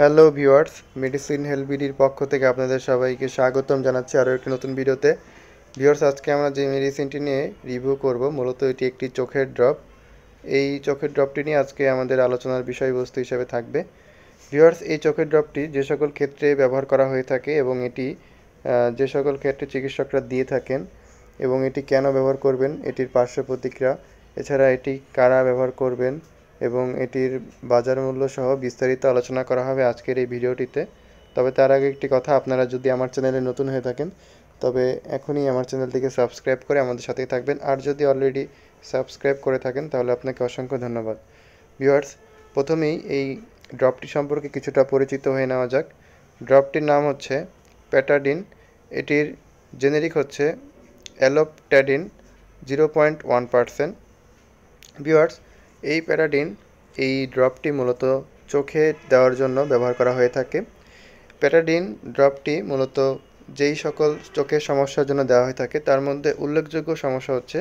Hello viewers medicine হেলবিডির পক্ষ থেকে আপনাদের সবাইকে স্বাগতম জানাচ্ছি আরও একটি নতুন ভিডিওতে। ভিউয়ার্স আজকে আমরা যে মেডিসিনটি নিয়ে রিভিউ করব, মূলত এটি একটি চোখের ড্রপ এই চোখের ড্রপটি নিয়ে আজকে আমাদের আলোচনার বিষয়বস্তু হিসেবে থাকবে। ভিউয়ার্স এই চোখের ড্রপটি যে সকল ক্ষেত্রে ব্যবহার করা হয়ে থাকে এবং এটি যে সকল ক্ষেত্রে চিকিৎসকরা দিয়ে থাকেন এবং এটি কেন ব্যবহার করবেন, এটির পার্শ্ব প্রতিক্রিয়া, এছাড়া এটি কারা ব্যবহার করবেন এবং এটির বাজার মূল্য সহ বিস্তারিত আলোচনা করা হবে আজকের এই ভিডিওটিতে। তবে তার আগে একটি কথা, আপনারা যদি আমার চ্যানেলে নতুন হয়ে থাকেন, তবে এখনই আমার চ্যানেলটিকে সাবস্ক্রাইব করে আমাদের সাথেই থাকবেন। আর যদি অলরেডি সাবস্ক্রাইব করে থাকেন, তাহলে আপনাকে অসংখ্য ধন্যবাদ। ভিউয়ার্স, প্রথমেই এই ড্রপটি সম্পর্কে কিছুটা পরিচিত হয়ে নেওয়া যাক। ড্রপটির নাম হচ্ছে প্যাটাডিন। এটির জেনেরিক হচ্ছে olopatadine zero point one percent. Viewers এই প্যারাডিন এই ড্রপটি মূলত চোখে দেওয়ার জন্য ব্যবহার করা হয়ে থাকে। প্যারাডিন ড্রপটি মূলত যেই সকল চোখের সমস্যার জন্য দেওয়া হয়ে থাকে, তার মধ্যে উল্লেখযোগ্য সমস্যা হচ্ছে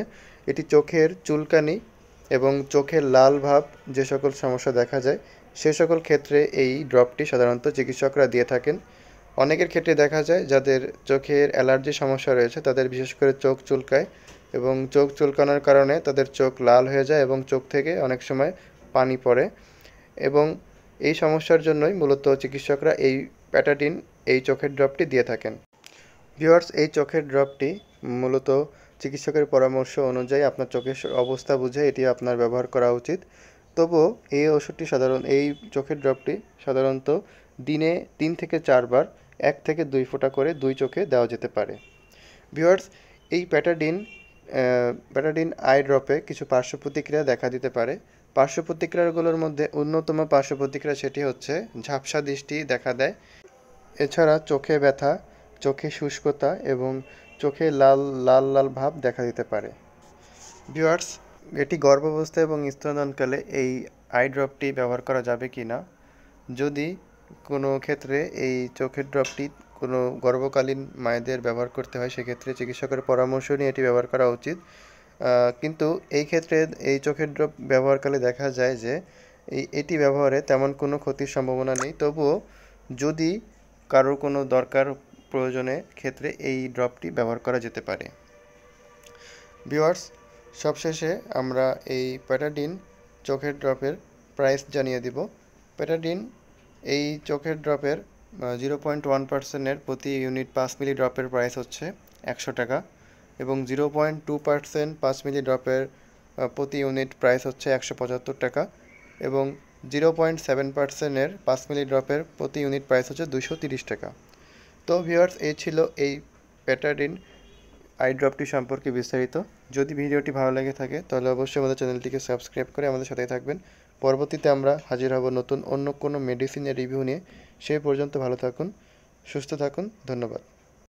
এটি চোখের চুলকানি এবং চোখের লাল ভাব যে সকল সমস্যা দেখা যায়, সে সকল ক্ষেত্রে এই ড্রপটি সাধারণত চিকিৎসকরা দিয়ে থাকেন। অনেকের ক্ষেত্রে দেখা যায় যাদের চোখের অ্যালার্জি সমস্যা রয়েছে, তাদের বিশেষ করে চোখ চুলকায়। এবং চোখ চুলকানোর কারণে তাদের চোখ লাল হয়ে যায় এবং চোখ থেকে অনেক সময় পানি পড়ে। এবং এই সমস্যার জন্যই মূলত চিকিৎসকরা এই প্যাটাটিন এই চোখের ড্রপটি দিয়ে থাকেন। ভিওয়ার্স এই চোখের ড্রপটি মূলত চিকিৎসকের পরামর্শ অনুযায়ী আপনার চোখের অবস্থা বুঝে এটি আপনার ব্যবহার করা উচিত। তবুও এই ওষুধটি সাধারণ এই চোখের ড্রপটি সাধারণত দিনে তিন থেকে চারবার, এক থেকে দুই ফোঁটা করে দুই চোখে দেওয়া যেতে পারে। ভিওয়ার্স এই প্যাটাডিন প্যাটাডিন আই ড্রপে কিছু পার্শ্ব প্রতিক্রিয়া দেখা দিতে পারে। পার্শ্ব প্রতিক্রিয়াগুলোর মধ্যে অন্যতম পার্শ্ব প্রতিক্রিয়া সেটি হচ্ছে ঝাপসা দৃষ্টি দেখা দেয়। এছাড়া চোখে ব্যথা, চোখে শুষ্কতা এবং চোখে লাল লাল লাল ভাব দেখা দিতে পারে। ভিউয়ার্স, এটি গর্ভাবস্থা এবং স্তনদানকালে এই আই ড্রপটি ব্যবহার করা যাবে কি না যদি কোনো ক্ষেত্রে এই চোখের ড্রপটি কোনো গর্ভকালীন মায়েদের ব্যবহার করতে হয়, সেক্ষেত্রে চিকিৎসকের পরামর্শ নিয়ে এটি ব্যবহার করা উচিত। কিন্তু এই ক্ষেত্রে এই চোখের ড্রপ ব্যবহারকালে দেখা যায় যে এটি ব্যবহারে তেমন কোনো ক্ষতির সম্ভাবনা নেই। তবুও যদি কারোর কোনো দরকার প্রয়োজনে ক্ষেত্রে এই ড্রপটি ব্যবহার করা যেতে পারে। ভিওয়ার্স সবশেষে আমরা এই প্যাটাডিন চোখের ড্রপের প্রাইস জানিয়ে দিব। প্যাটাডিন এই চোখের ড্রপের জিরো পয়েন্ট ওয়ান পার্সেন্টের প্রতি ইউনিট পাঁচ মিলি ড্রপের প্রাইস হচ্ছে একশো টাকা এবং জিরো পয়েন্ট টু পার্সেন্ট পাঁচ মিলি ড্রপের প্রতি ইউনিট প্রাইস হচ্ছে একশো পঁচাত্তর টাকা এবং জিরো পয়েন্ট সেভেন পার্সেন্টের পাঁচ মিলি ড্রপের প্রতি ইউনিট প্রাইস হচ্ছে দুশো তিরিশ টাকা। তো ভিউয়ার্স এই ছিল এই প্যাটারিন আই ড্রপটি সম্পর্কে বিস্তারিত। যদি ভিডিওটি ভালো লেগে থাকে, তাহলে অবশ্যই আমাদের চ্যানেলটিকে সাবস্ক্রাইব করে আমাদের সাথে থাকবেন। পরবর্তীতে আমরা হাজির হব নতুন অন্য কোনো মেডিসিনের রিভিউ নিয়ে। সেই পর্যন্ত ভালো থাকুন, সুস্থ থাকুন, ধন্যবাদ।